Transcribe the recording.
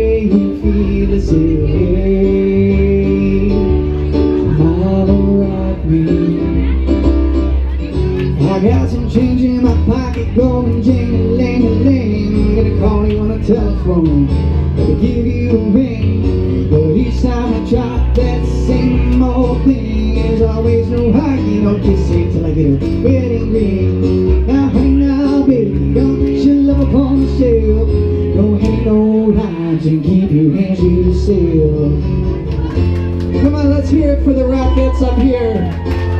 praying feet as you lay. Mama, rock me. I got some change in my pocket, goin' jing, ling, ling. I'm gonna call you on the telephone, gonna give you a ring. But each time I try, that same old thing, there's always no I get on kissing till I get a wedding ring. Now, hang now, baby, don't you love upon yourself? Don't hang no lie lines and keep your hands yourself. Come on, let's hear it for the Rockettes up here.